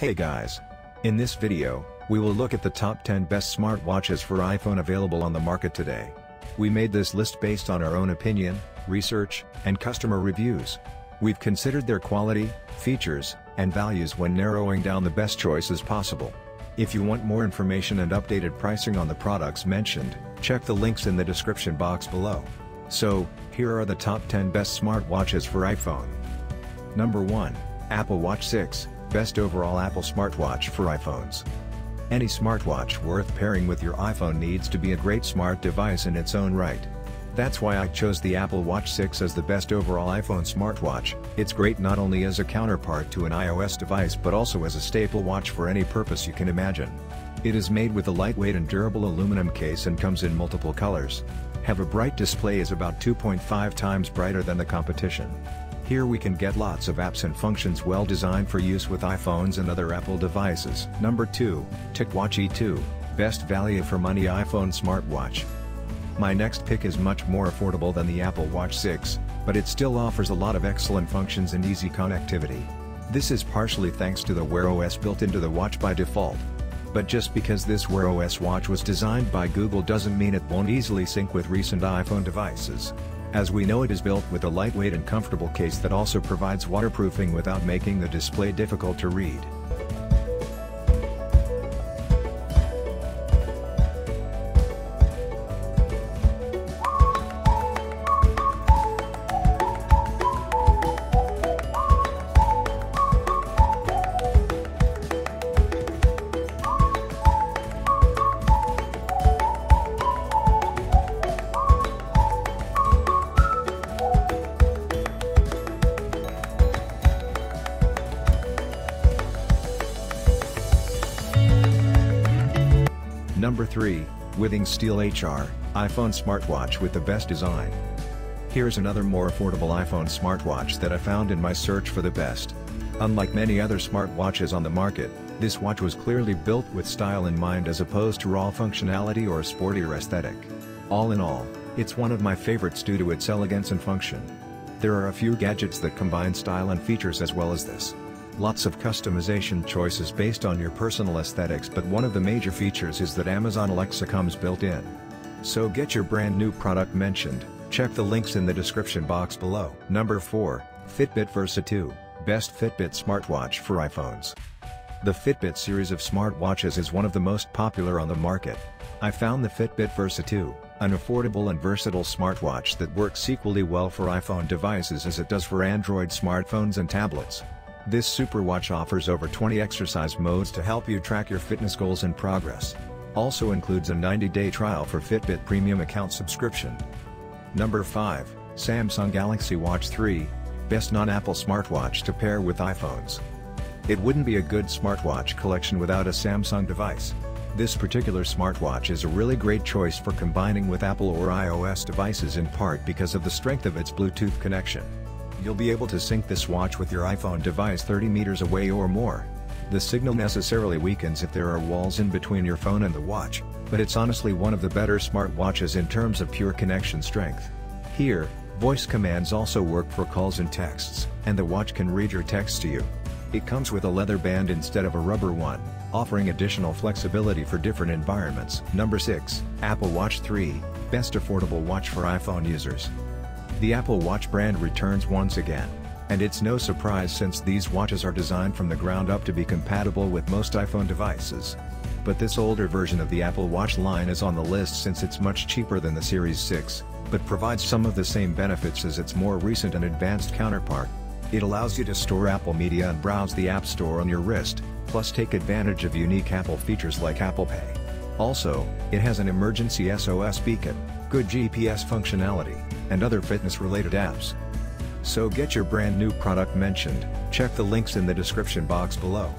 Hey guys! In this video, we will look at the top 10 best smartwatches for iPhone available on the market today. We made this list based on our own opinion, research, and customer reviews. We've considered their quality, features, and values when narrowing down the best choices possible. If you want more information and updated pricing on the products mentioned, check the links in the description box below. So, here are the top 10 best smartwatches for iPhone. Number 1, Apple Watch 6, Best Overall Apple Smartwatch for iPhones. Any smartwatch worth pairing with your iPhone needs to be a great smart device in its own right. That's why I chose the Apple Watch 6 as the best overall iPhone smartwatch, it's great not only as a counterpart to an iOS device but also as a staple watch for any purpose you can imagine. It is made with a lightweight and durable aluminum case and comes in multiple colors. Have a bright display is about 2.5 times brighter than the competition. Here we can get lots of apps and functions well designed for use with iPhones and other Apple devices. Number 2, TicWatch E2, Best Value for Money iPhone Smartwatch. My next pick is much more affordable than the Apple Watch 6, but it still offers a lot of excellent functions and easy connectivity. This is partially thanks to the Wear OS built into the watch by default. But just because this Wear OS watch was designed by Google doesn't mean it won't easily sync with recent iPhone devices. As we know it is built with a lightweight and comfortable case that also provides waterproofing without making the display difficult to read. 3, Withings Steel HR, iPhone smartwatch with the best design. Here's another more affordable iPhone smartwatch that I found in my search for the best. Unlike many other smartwatches on the market, this watch was clearly built with style in mind as opposed to raw functionality or a sportier aesthetic. All in all, it's one of my favorites due to its elegance and function. There are a few gadgets that combine style and features as well as this. Lots of customization choices based on your personal aesthetics but one of the major features is that Amazon Alexa comes built in. So get your brand new product mentioned, check the links in the description box below. Number 4, Fitbit Versa 2, Best Fitbit Smartwatch for iPhones. The Fitbit series of smartwatches is one of the most popular on the market. I found the Fitbit Versa 2, an affordable and versatile smartwatch that works equally well for iPhone devices as it does for Android smartphones and tablets. This superwatch offers over 20 exercise modes to help you track your fitness goals and progress. Also includes a 90-day trial for Fitbit Premium account subscription. Number 5, Samsung Galaxy Watch 3, Best non-Apple smartwatch to pair with iPhones. It wouldn't be a good smartwatch collection without a Samsung device. This particular smartwatch is a really great choice for combining with Apple or iOS devices in part because of the strength of its Bluetooth connection. You'll be able to sync this watch with your iPhone device 30 meters away or more. The signal necessarily weakens if there are walls in between your phone and the watch, but it's honestly one of the better smartwatches in terms of pure connection strength. Here, voice commands also work for calls and texts, and the watch can read your text to you. It comes with a leather band instead of a rubber one, offering additional flexibility for different environments. Number 6, Apple Watch 3, Best Affordable Watch for iPhone Users. The Apple Watch brand returns once again. And it's no surprise since these watches are designed from the ground up to be compatible with most iPhone devices. But this older version of the Apple Watch line is on the list since it's much cheaper than the Series 6, but provides some of the same benefits as its more recent and advanced counterpart. It allows you to store Apple Media and browse the App Store on your wrist, plus take advantage of unique Apple features like Apple Pay. Also, it has an emergency SOS beacon, good GPS functionality, and other fitness-related apps. So get your brand new product mentioned, check the links in the description box below.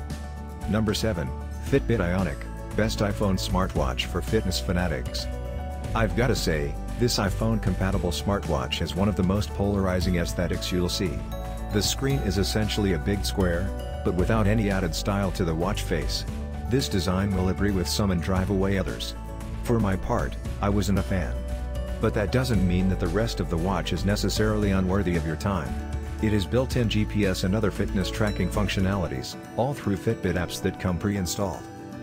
Number 7, Fitbit Ionic, Best iPhone Smartwatch for Fitness Fanatics. I've gotta say, this iPhone-compatible smartwatch has one of the most polarizing aesthetics you'll see. The screen is essentially a big square, but without any added style to the watch face. This design will agree with some and drive away others. For my part, I wasn't a fan. But that doesn't mean that the rest of the watch is necessarily unworthy of your time. It has built-in GPS and other fitness tracking functionalities, all through Fitbit apps that come pre-installed.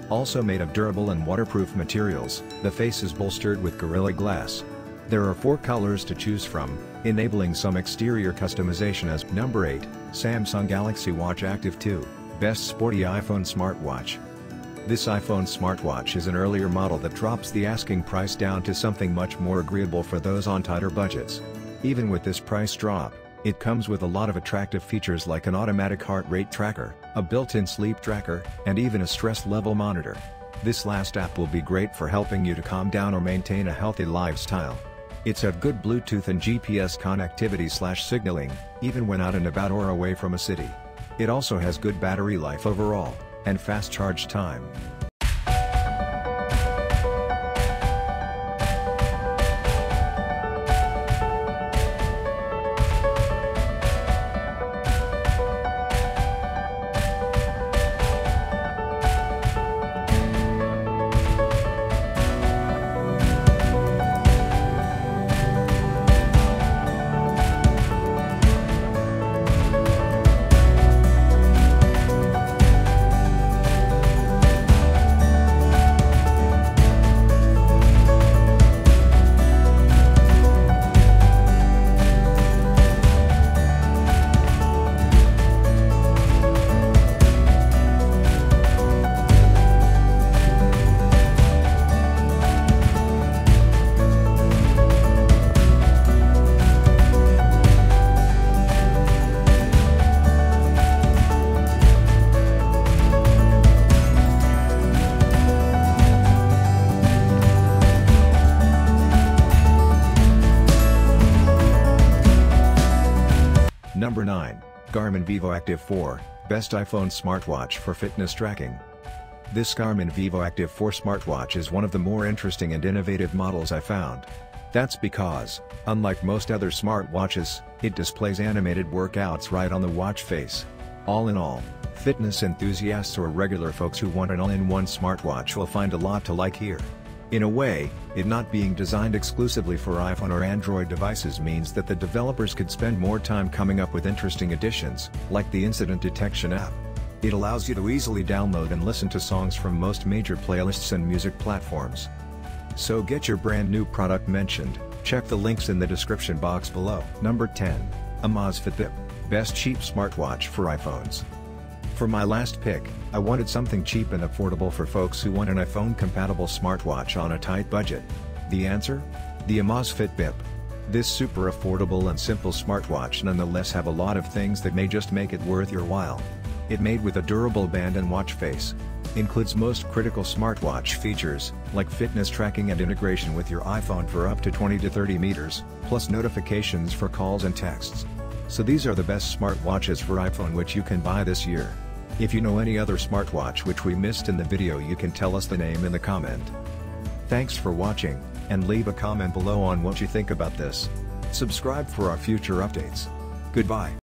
Also made of durable and waterproof materials, the face is bolstered with Gorilla Glass. There are four colors to choose from, enabling some exterior customization as number 8, Samsung Galaxy Watch Active 2, Best Sporty iPhone Smartwatch. This iPhone smartwatch is an earlier model that drops the asking price down to something much more agreeable for those on tighter budgets. Even with this price drop, it comes with a lot of attractive features like an automatic heart rate tracker, a built-in sleep tracker, and even a stress level monitor. This last app will be great for helping you to calm down or maintain a healthy lifestyle. It's have good Bluetooth and GPS connectivity slash signaling, even when out and about or away from a city. It also has good battery life overall, and fast charge time. Number 9, Garmin Vivoactive 4, Best iPhone Smartwatch for Fitness Tracking. This Garmin Vivoactive 4 smartwatch is one of the more interesting and innovative models I found. That's because, unlike most other smartwatches, it displays animated workouts right on the watch face. All in all, fitness enthusiasts or regular folks who want an all-in-one smartwatch will find a lot to like here. In a way, it not being designed exclusively for iPhone or Android devices means that the developers could spend more time coming up with interesting additions, like the incident detection app. It allows you to easily download and listen to songs from most major playlists and music platforms. So get your brand new product mentioned, check the links in the description box below. Number 10, Amazfit Bip, Best Cheap Smartwatch for iPhones. For my last pick, I wanted something cheap and affordable for folks who want an iPhone-compatible smartwatch on a tight budget. The answer? The Amazfit Bip. This super affordable and simple smartwatch nonetheless have a lot of things that may just make it worth your while. It made with a durable band and watch face. Includes most critical smartwatch features, like fitness tracking and integration with your iPhone for up to 20 to 30 meters, plus notifications for calls and texts. So these are the best smartwatches for iPhone which you can buy this year. If you know any other smartwatch which we missed in the video you can tell us the name in the comment. Thanks for watching, and leave a comment below on what you think about this. Subscribe for our future updates. Goodbye.